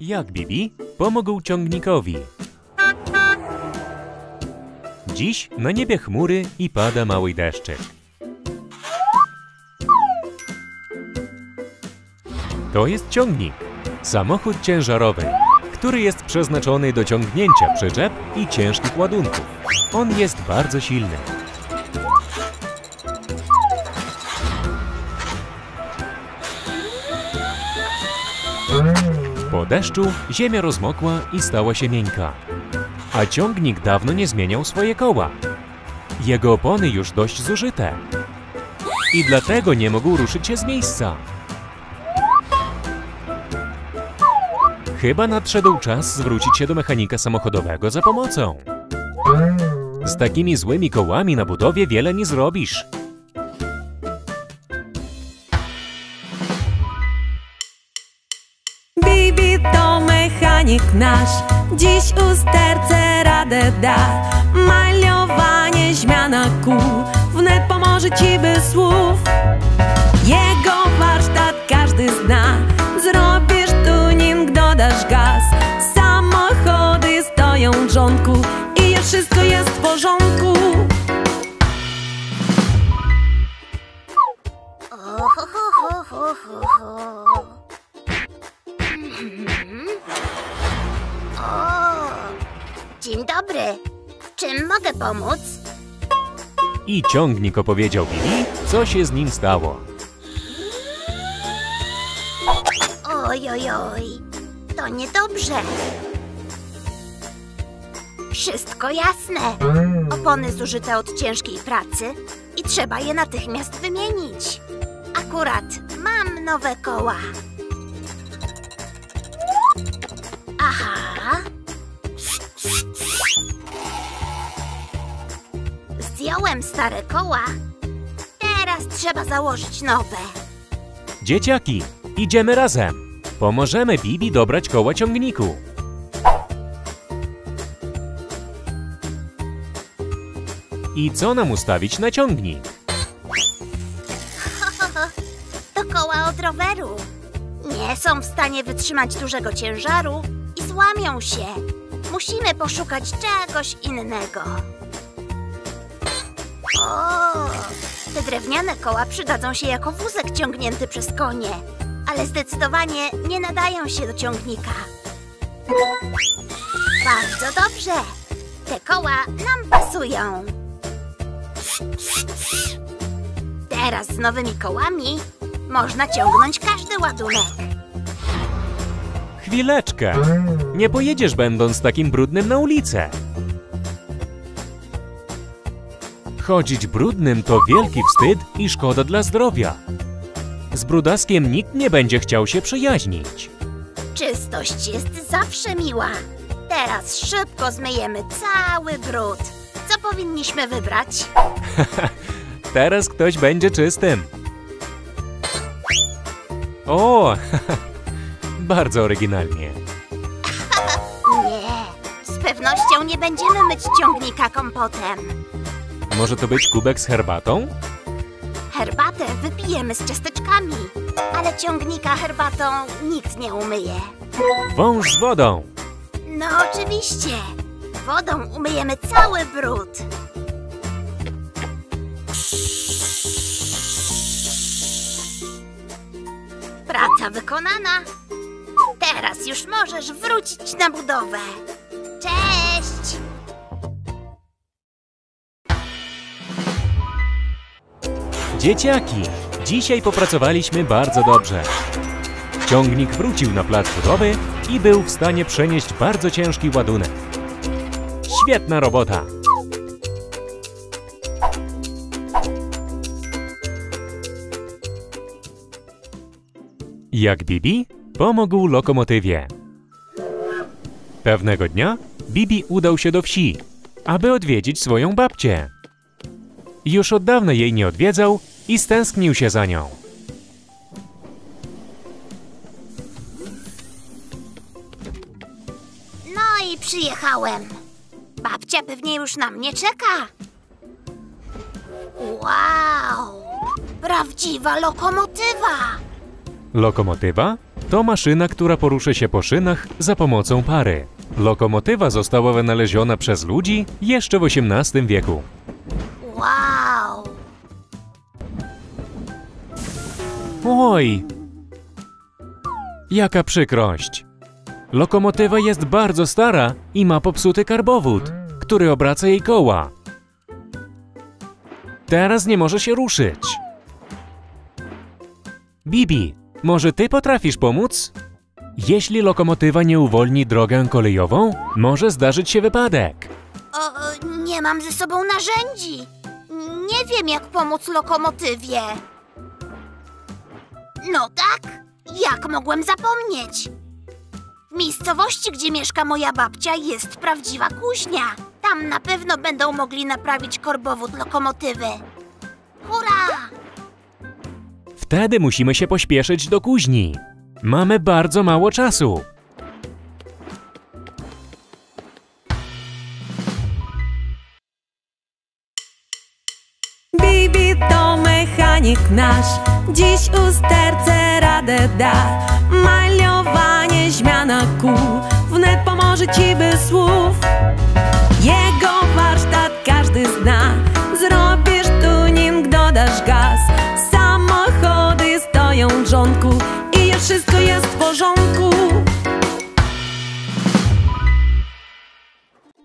Jak Bibi pomógł ciągnikowi. Dziś na niebie chmury i pada mały deszczyk. To jest ciągnik, samochód ciężarowy, który jest przeznaczony do ciągnięcia przyczep i ciężkich ładunków. On jest bardzo silny. Po deszczu ziemia rozmokła i stała się miękka, a ciągnik dawno nie zmieniał swoje koła. Jego opony już dość zużyte i dlatego nie mógł ruszyć się z miejsca. Chyba nadszedł czas zwrócić się do mechanika samochodowego za pomocą. Z takimi złymi kołami na budowie wiele nie zrobisz. Mechanik nasz, dziś usterce radę da. Maliowanie, zmiana kół, wnet pomoże ci bez słów. Jego warsztat każdy zna, zrobisz tuning, dodasz gaz. Samochody stoją w rządku i wszystko jest w porządku. O, dobry. W czym mogę pomóc? I ciągnik opowiedział Bibi, co się z nim stało. Oj, oj, oj. To niedobrze. Wszystko jasne. Opony zużyte od ciężkiej pracy i trzeba je natychmiast wymienić. Akurat mam nowe koła. Aha. Zdjąłem stare koła. Teraz trzeba założyć nowe. Dzieciaki, idziemy razem. Pomożemy Bibi dobrać koła ciągniku. I co nam ustawić na ciągnik? To koła od roweru. Nie są w stanie wytrzymać dużego ciężaru i złamią się. Musimy poszukać czegoś innego. Te drewniane koła przydadzą się jako wózek ciągnięty przez konie, ale zdecydowanie nie nadają się do ciągnika. Bardzo dobrze. Te koła nam pasują. Teraz z nowymi kołami można ciągnąć każdy ładunek. Chwileczkę. Nie pojedziesz będąc takim brudnym na ulicę. Chodzić brudnym to wielki wstyd i szkoda dla zdrowia. Z brudaskiem nikt nie będzie chciał się przyjaźnić. Czystość jest zawsze miła. Teraz szybko zmyjemy cały brud. Co powinniśmy wybrać? Teraz ktoś będzie czystym. O, bardzo oryginalnie. Nie, z pewnością nie będziemy myć ciągnika kompotem. Może to być kubek z herbatą? Herbatę wypijemy z ciasteczkami, ale ciągnika herbatą nikt nie umyje. Wąż z wodą. No oczywiście. Wodą umyjemy cały brud. Praca wykonana. Teraz już możesz wrócić na budowę. Dzieciaki, dzisiaj popracowaliśmy bardzo dobrze. Ciągnik wrócił na plac budowy i był w stanie przenieść bardzo ciężki ładunek. Świetna robota! Jak Bibi pomógł lokomotywie. Pewnego dnia Bibi udał się do wsi, aby odwiedzić swoją babcię. Już od dawna jej nie odwiedzał i stęsknił się za nią. No i przyjechałem. Babcia pewnie już na mnie czeka. Wow! Prawdziwa lokomotywa! Lokomotywa? To maszyna, która porusza się po szynach za pomocą pary. Lokomotywa została wynaleziona przez ludzi jeszcze w XVIII wieku. Wow! Oj! Jaka przykrość! Lokomotywa jest bardzo stara i ma popsuty karbowód, który obraca jej koła. Teraz nie może się ruszyć. Bibi, może ty potrafisz pomóc? Jeśli lokomotywa nie uwolni drogę kolejową, może zdarzyć się wypadek. O, nie mam ze sobą narzędzi. Nie wiem, jak pomóc lokomotywie. No tak, jak mogłem zapomnieć? W miejscowości, gdzie mieszka moja babcia, jest prawdziwa kuźnia. Tam na pewno będą mogli naprawić korbowód lokomotywy. Hurra! Wtedy musimy się pośpieszyć do kuźni. Mamy bardzo mało czasu. Bibi to mechanik nasz, dziś usterce radę da. Maliowanie, zmiana kół, wnet pomoże ci bez słów. Jego warsztat każdy zna, zrobisz tuning, dodasz gaz. Samochody stoją w rządku i już wszystko jest w porządku.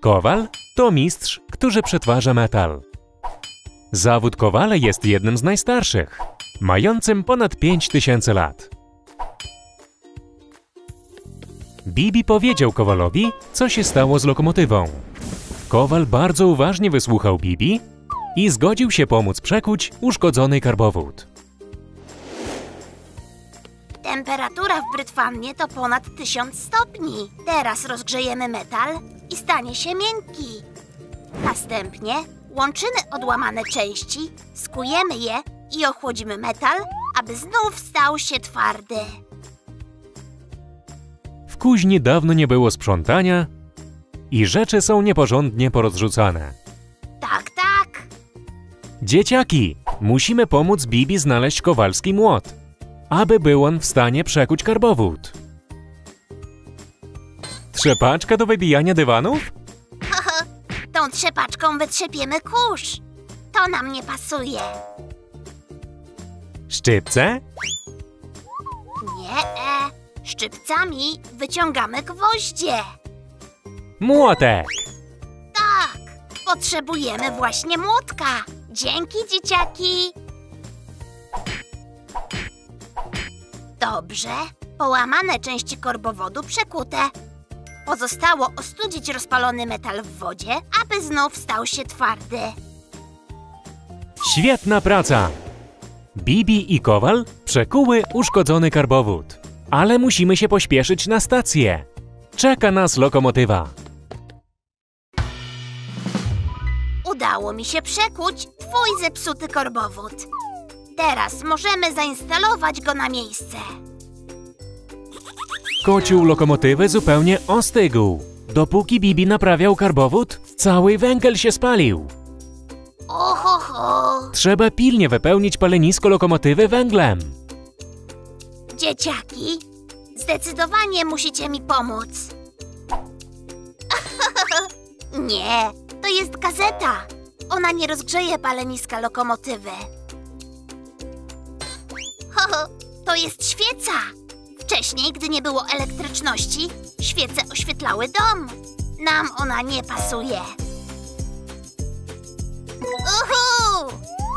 Kowal to mistrz, który przetwarza metal. Zawód kowala jest jednym z najstarszych, mającym ponad 5000 lat. Bibi powiedział Kowalowi, co się stało z lokomotywą. Kowal bardzo uważnie wysłuchał Bibi i zgodził się pomóc przekuć uszkodzony karbowód. Temperatura w brytwannie to ponad 1000 stopni. Teraz rozgrzejemy metal i stanie się miękki. Następnie łączymy odłamane części, skujemy je i ochłodzimy metal, aby znów stał się twardy. W kuźni dawno nie było sprzątania i rzeczy są nieporządnie porozrzucane. Tak, tak. Dzieciaki, musimy pomóc Bibi znaleźć kowalski młot, aby był on w stanie przekuć karbowód. Trzepaczka do wybijania dywanów? Trzepaczką wytrzepiemy kurz. To nam nie pasuje. Szczypce? Nie, e. Szczypcami wyciągamy gwoździe. Młotek! Tak, potrzebujemy właśnie młotka. Dzięki, dzieciaki. Dobrze, połamane części korbowodu przekute. Pozostało ostudzić rozpalony metal w wodzie, aby znów stał się twardy. Świetna praca! Bibi i Kowal przekuły uszkodzony karbowód. Ale musimy się pośpieszyć na stację. Czeka nas lokomotywa. Udało mi się przekuć twój zepsuty korbowód. Teraz możemy zainstalować go na miejsce. Kocioł lokomotywy zupełnie ostygł. Dopóki Bibi naprawiał karbowód, cały węgiel się spalił. Ohoho! Trzeba pilnie wypełnić palenisko lokomotywy węglem. Dzieciaki, zdecydowanie musicie mi pomóc. nie, to jest gazeta. Ona nie rozgrzeje paleniska lokomotywy. Ho, ho, to jest świeca. Wcześniej, gdy nie było elektryczności, świece oświetlały dom. Nam ona nie pasuje. Uhu!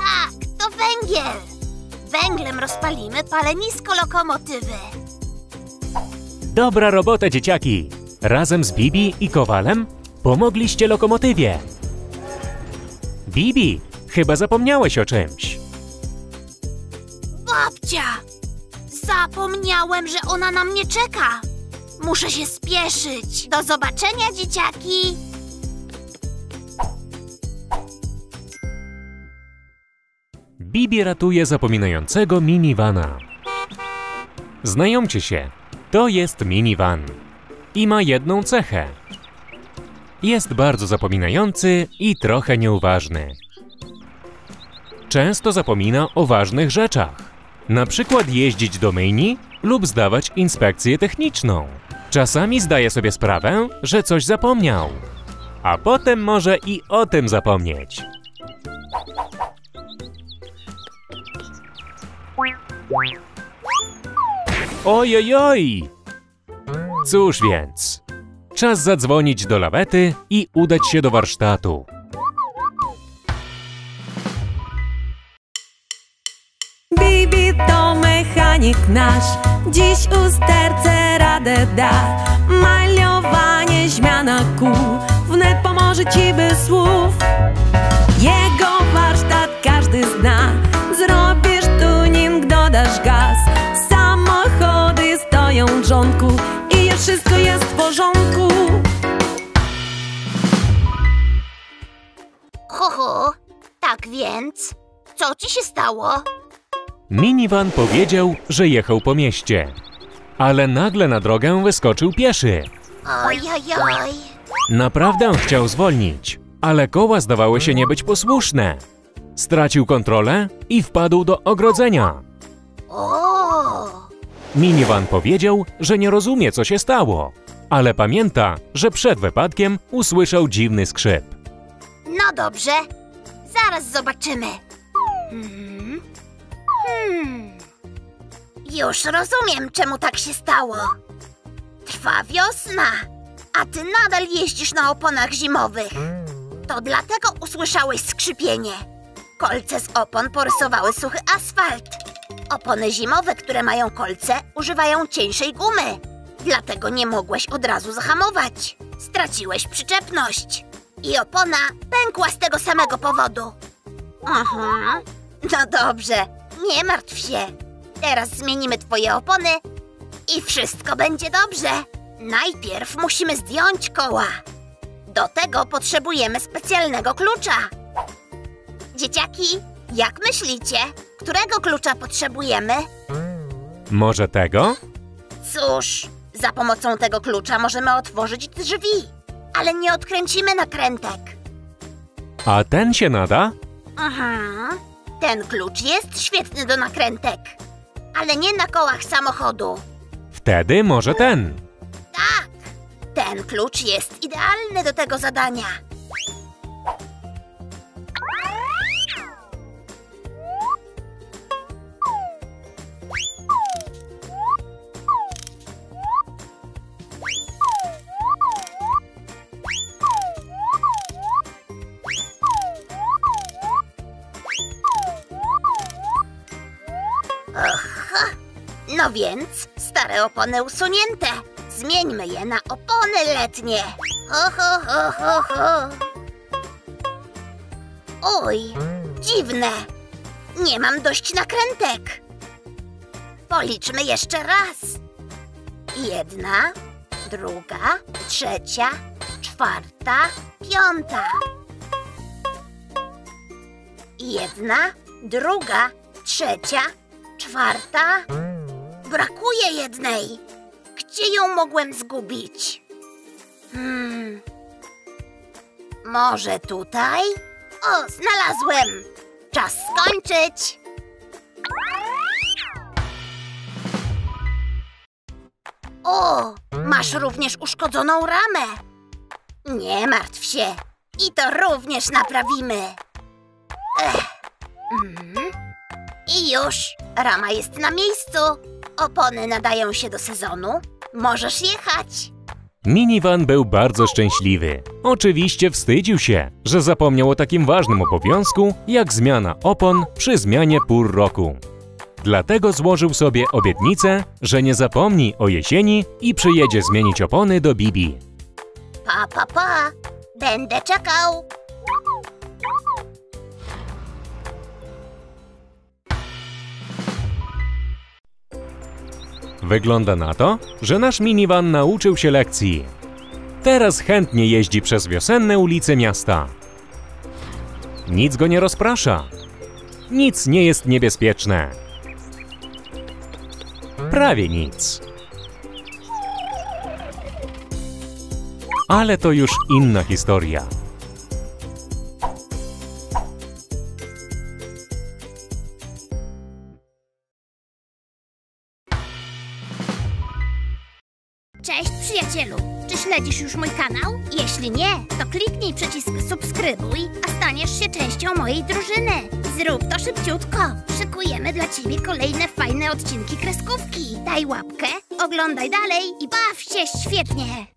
Tak, to węgiel. Węglem rozpalimy palenisko lokomotywy. Dobra robota, dzieciaki! Razem z Bibi i Kowalem pomogliście lokomotywie. Bibi, chyba zapomniałeś o czymś. Babcia! Zapomniałem, że ona na mnie czeka. Muszę się spieszyć. Do zobaczenia, dzieciaki. Bibi ratuje zapominającego minivana. Znajomcie się, to jest minivan i ma jedną cechę. Jest bardzo zapominający i trochę nieuważny. Często zapomina o ważnych rzeczach. Na przykład jeździć do myjni lub zdawać inspekcję techniczną. Czasami zdaje sobie sprawę, że coś zapomniał, a potem może i o tym zapomnieć. Ojojoj! Cóż więc, czas zadzwonić do lawety i udać się do warsztatu. Mechanik nasz, dziś usterce radę da. Maliowanie, zmiana kół, wnet pomoże ci bez słów. Jego warsztat każdy zna, zrobisz tuning, dodasz gaz. Samochody stoją w rządku i już wszystko jest w porządku. Ho, ho. Tak więc, co ci się stało? Minivan powiedział, że jechał po mieście, ale nagle na drogę wyskoczył pieszy. Ojojoj. Naprawdę chciał zwolnić, ale koła zdawały się nie być posłuszne. Stracił kontrolę i wpadł do ogrodzenia. O, Minivan powiedział, że nie rozumie, co się stało, ale pamięta, że przed wypadkiem usłyszał dziwny skrzyp. no dobrze. Zaraz zobaczymy. Hmm. Hmm. Już rozumiem, czemu tak się stało. Trwa wiosna, a ty nadal jeździsz na oponach zimowych. To dlatego usłyszałeś skrzypienie. Kolce z opon porysowały suchy asfalt. Opony zimowe, które mają kolce, używają cieńszej gumy. Dlatego nie mogłeś od razu zahamować. Straciłeś przyczepność. I opona pękła z tego samego powodu. Mhm. No dobrze, nie martw się. Teraz zmienimy twoje opony i wszystko będzie dobrze. Najpierw musimy zdjąć koła. Do tego potrzebujemy specjalnego klucza. Dzieciaki, jak myślicie, którego klucza potrzebujemy? Może tego? Cóż, za pomocą tego klucza możemy otworzyć drzwi, ale nie odkręcimy nakrętek. A ten się nada? Mhm. Ten klucz jest świetny do nakrętek, ale nie na kołach samochodu. Wtedy może ten. Tak, ten klucz jest idealny do tego zadania. Więc, stare opony usunięte. Zmieńmy je na opony letnie. Ho, ho, ho, ho, ho. Oj, dziwne. Nie mam dość nakrętek. Policzmy jeszcze raz. Jedna, druga, trzecia, czwarta, piąta. Jedna, druga, trzecia, czwarta. Brakuje jednej. Gdzie ją mogłem zgubić? Hmm. Może tutaj? O, znalazłem! Czas skończyć! O, masz również uszkodzoną ramę. Nie martw się. I to również naprawimy. Ech. Mhm. I już, rama jest na miejscu. Opony nadają się do sezonu. Możesz jechać. Minivan był bardzo szczęśliwy. Oczywiście wstydził się, że zapomniał o takim ważnym obowiązku jak zmiana opon przy zmianie pór roku. Dlatego złożył sobie obietnicę, że nie zapomni o jesieni i przyjedzie zmienić opony do Bibi. Pa, pa, pa. Będę czekał. Wygląda na to, że nasz minivan nauczył się lekcji. Teraz chętnie jeździ przez wiosenne ulice miasta. Nic go nie rozprasza. Nic nie jest niebezpieczne. Prawie nic. Ale to już inna historia. Cześć przyjacielu! Czy śledzisz już mój kanał? Jeśli nie, to kliknij przycisk subskrybuj, a staniesz się częścią mojej drużyny. Zrób to szybciutko. Szykujemy dla ciebie kolejne fajne odcinki kreskówki. Daj łapkę, oglądaj dalej i baw się świetnie.